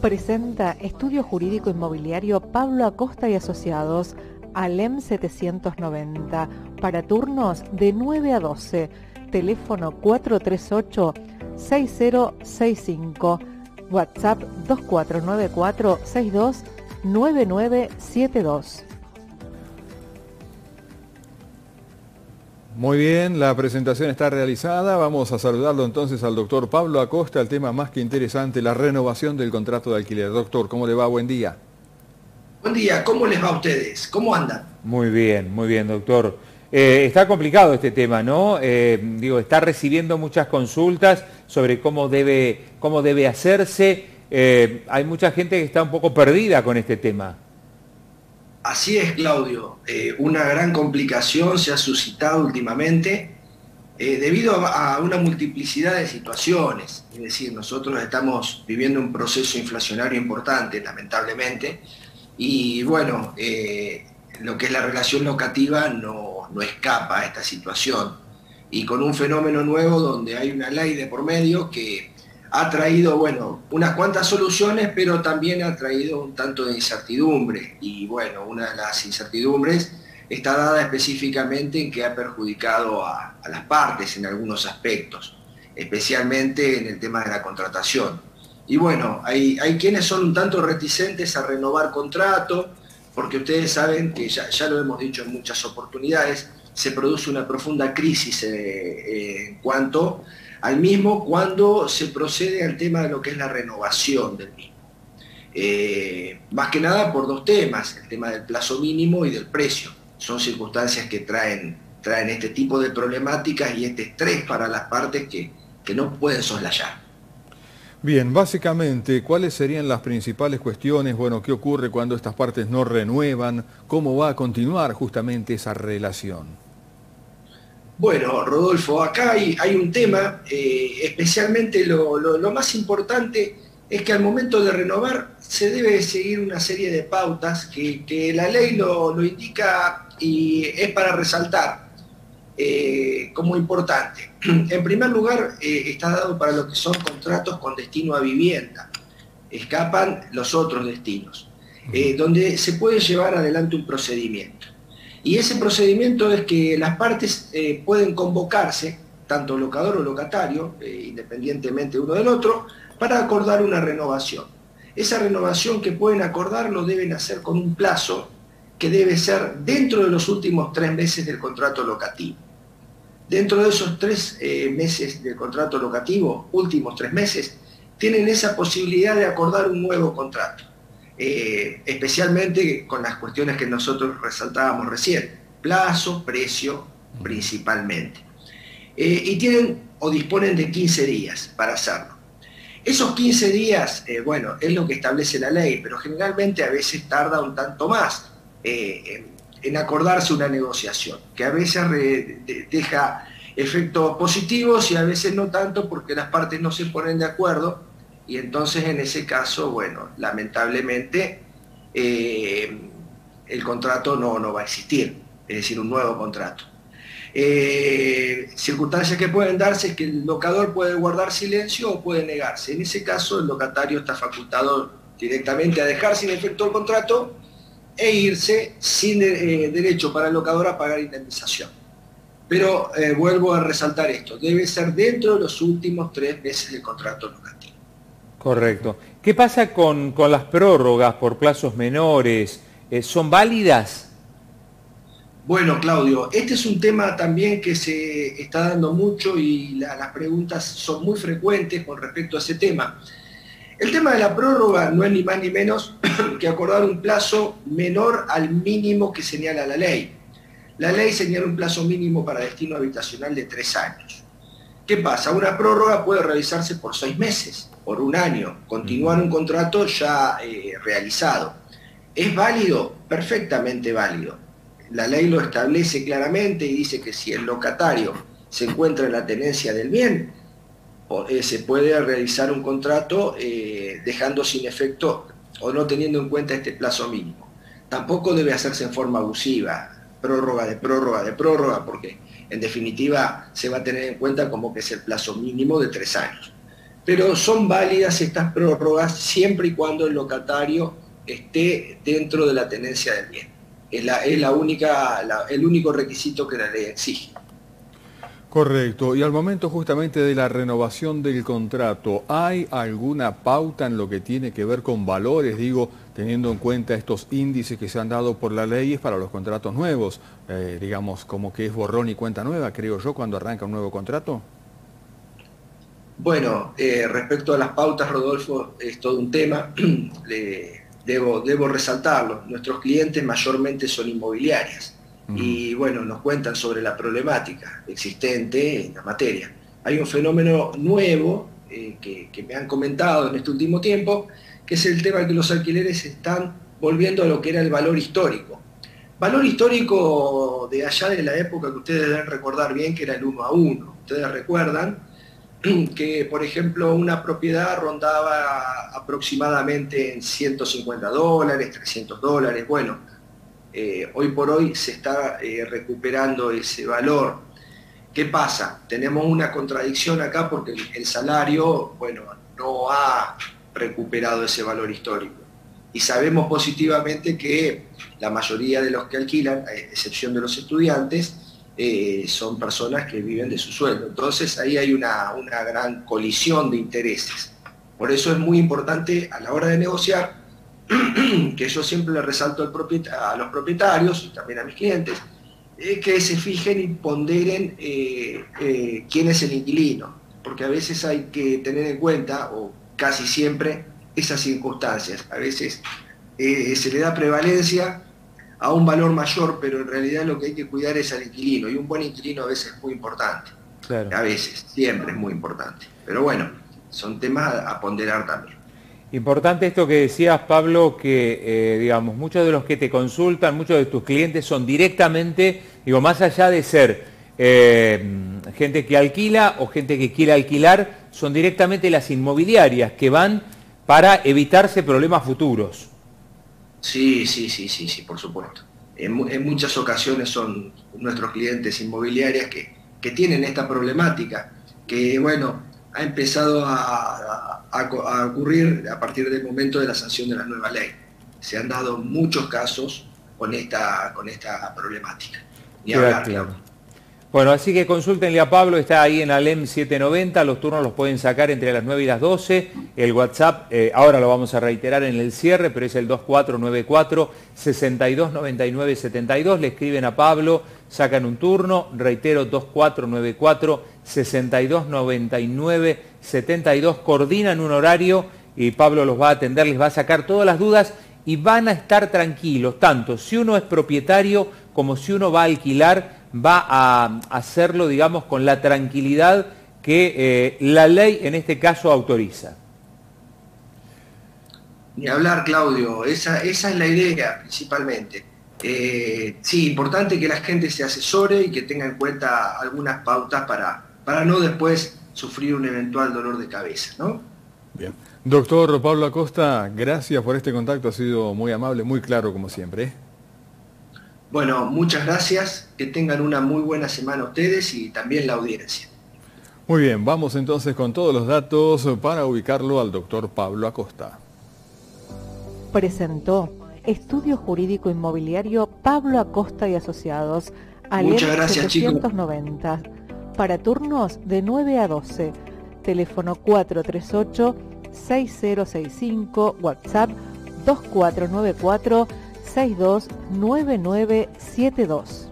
presenta Estudio Jurídico Inmobiliario Pablo Acosta y Asociados, ALEM 790, para turnos de 9 a 12, teléfono 438-6065, WhatsApp 2494-629972. Muy bien, la presentación está realizada. Vamos a saludarlo entonces al doctor Pablo Acosta, el tema más que interesante, la renovación del contrato de alquiler. Doctor, ¿cómo le va? Buen día. Buen día, ¿cómo les va a ustedes? ¿Cómo andan? Muy bien, muy bien, doctor. Eh, está complicado este tema, ¿no? Eh, digo, está recibiendo muchas consultas sobre cómo debe, cómo debe hacerse. Eh, hay mucha gente que está un poco perdida con este tema. Así es, Claudio. Eh, una gran complicación se ha suscitado últimamente eh, debido a, una multiplicidad de situaciones. Es decir, nosotros estamos viviendo un proceso inflacionario importante, lamentablemente, y bueno, eh, lo que es la relación locativa no, no escapa a esta situación. Y con un fenómeno nuevo donde hay una ley de por medio que ha traído, bueno, unas cuantas soluciones, pero también ha traído un tanto de incertidumbre. Y bueno, una de las incertidumbres está dada específicamente en que ha perjudicado a, las partes en algunos aspectos, especialmente en el tema de la contratación. Y bueno, hay, hay quienes son un tanto reticentes a renovar contrato, porque ustedes saben que ya, ya lo hemos dicho en muchas oportunidades, se produce una profunda crisis eh, eh, en cuanto al mismo cuando se procede al tema de lo que es la renovación del mismo. Eh, más que nada por dos temas, el tema del plazo mínimo y del precio. Son circunstancias que traen, traen este tipo de problemáticas y este estrés para las partes que, que no pueden soslayar. Bien, básicamente, ¿cuáles serían las principales cuestiones? Bueno, ¿qué ocurre cuando estas partes no renuevan? ¿Cómo va a continuar justamente esa relación? Bueno, Rodolfo, acá hay, un tema, eh, especialmente lo, más importante es que al momento de renovar se debe seguir una serie de pautas que, la ley lo, indica y es para resaltar eh, como importante. En primer lugar, eh, está dado para lo que son contratos con destino a vivienda. Escapan los otros destinos, donde se puede llevar adelante un procedimiento. Y ese procedimiento es que las partes eh, pueden convocarse, tanto locador o locatario, eh, independientemente uno del otro, para acordar una renovación. Esa renovación que pueden acordar lo deben hacer con un plazo que debe ser dentro de los últimos tres meses del contrato locativo. Dentro de esos tres eh, meses del contrato locativo, últimos tres meses, tienen esa posibilidad de acordar un nuevo contrato. Eh, especialmente con las cuestiones que nosotros resaltábamos recién, plazo, precio principalmente. Eh, y tienen o disponen de 15 días para hacerlo. Esos 15 días, eh, bueno, es lo que establece la ley, pero generalmente a veces tarda un tanto más en, acordarse una negociación, que a veces deja efectos positivos y a veces no tanto porque las partes no se ponen de acuerdo y entonces en ese caso, bueno, lamentablemente eh, el contrato no, no, va a existir, es decir, un nuevo contrato. Eh, circunstancias que pueden darse es que el locador puede guardar silencio o puede negarse. En ese caso, el locatario está facultado directamente a dejar sin efecto el contrato e irse sin eh, derecho para el locador a pagar indemnización. Pero vuelvo a resaltar esto, debe ser dentro de los últimos tres meses del contrato locativo. Correcto. ¿Qué pasa con, las prórrogas por plazos menores? Eh, ¿Son válidas? Bueno, Claudio, este es un tema también que se está dando mucho y las preguntas son muy frecuentes con respecto a ese tema. El tema de la prórroga no es ni más ni menos que acordar un plazo menor al mínimo que señala la ley. La ley señala un plazo mínimo para destino habitacional de tres años. ¿Qué pasa? Una prórroga puede realizarse por seis meses por un año, continuar un contrato ya eh, realizado. ¿Es válido? Perfectamente válido. La ley lo establece claramente y dice que si el locatario se encuentra en la tenencia del bien, eh, se puede realizar un contrato eh, dejando sin efecto o no teniendo en cuenta este plazo mínimo. Tampoco debe hacerse en forma abusiva, prórroga de prórroga de prórroga, porque en definitiva se va a tener en cuenta como que es el plazo mínimo de tres años. Pero son válidas estas prórrogas siempre y cuando el locatario esté dentro de la tenencia del bien. Es, la, única, el único requisito que la ley exige. Correcto. Y al momento justamente de la renovación del contrato, ¿hay alguna pauta en lo que tiene que ver con valores, digo, teniendo en cuenta estos índices que se han dado por la ley para los contratos nuevos? Eh, digamos, como que es borrón y cuenta nueva, creo yo, cuando arranca un nuevo contrato. Bueno, eh, respecto a las pautas, Rodolfo, es todo un tema. debo, debo resaltarlo. Nuestros clientes mayormente son inmobiliarias y bueno, nos cuentan sobre la problemática existente en la materia. Hay un fenómeno nuevo eh, que, me han comentado en este último tiempo, que es el tema de que los alquileres están volviendo a lo que era el valor histórico. Valor histórico de allá de la época que ustedes deben recordar bien, que era el 1 a 1. Ustedes recuerdan que, por ejemplo, una propiedad rondaba aproximadamente en 150 dólares, 300 dólares. Bueno, eh, hoy por hoy se está eh, recuperando ese valor. ¿Qué pasa? Tenemos una contradicción acá porque el salario, bueno, no ha recuperado ese valor histórico. Y sabemos positivamente que la mayoría de los que alquilan, a excepción de los estudiantes, eh, son personas que viven de su sueldo. Entonces ahí hay una, una gran colisión de intereses. Por eso es muy importante a la hora de negociar que yo siempre le resalto a los propietarios y también a mis clientes, que se fijen y ponderen eh, eh, quién es el inquilino, porque a veces hay que tener en cuenta, o casi siempre, esas circunstancias. A veces eh, se le da prevalencia a un valor mayor, pero en realidad lo que hay que cuidar es al inquilino, y un buen inquilino a veces es muy importante. A veces, siempre es muy importante. Pero bueno, son temas a ponderar también. Importante esto que decías, Pablo, que eh, digamos, muchos de los que te consultan, muchos de tus clientes son directamente, digo, más allá de ser eh, gente que alquila o gente que quiere alquilar, son directamente las inmobiliarias que van para evitarse problemas futuros. Sí, sí, sí, sí, sí, por supuesto. En, muchas ocasiones son nuestros clientes inmobiliarias que, que tienen esta problemática, que bueno, ha empezado a, ocurrir a partir del momento de la sanción de la nueva ley. Se han dado muchos casos con esta, con esta problemática. Bueno, así que consúltenle a Pablo, está ahí en Alem 790, los turnos los pueden sacar entre las 9 y las 12, el WhatsApp, eh, ahora lo vamos a reiterar en el cierre, pero es el 2494-629972, le escriben a Pablo, sacan un turno, reitero 2494-629972, coordinan un horario y Pablo los va a atender, les va a sacar todas las dudas y van a estar tranquilos, tanto si uno es propietario como si uno va a alquilar, va a hacerlo, digamos, con la tranquilidad que eh, la ley en este caso autoriza. Ni hablar, Claudio, esa, esa es la idea principalmente. Eh, sí, importante que la gente se asesore y que tenga en cuenta algunas pautas para, para no después sufrir un eventual dolor de cabeza, ¿no? Bien. Doctor Pablo Acosta, gracias por este contacto, ha sido muy amable, muy claro como siempre. Bueno, muchas gracias, que tengan una muy buena semana ustedes y también la audiencia. Muy bien, vamos entonces con todos los datos para ubicarlo al doctor Pablo Acosta. Presentó Estudio Jurídico Inmobiliario Pablo Acosta y Asociados, Muchas gracias, 790. Para turnos de 9 a 12. Teléfono 438 6065, WhatsApp 2494 629972.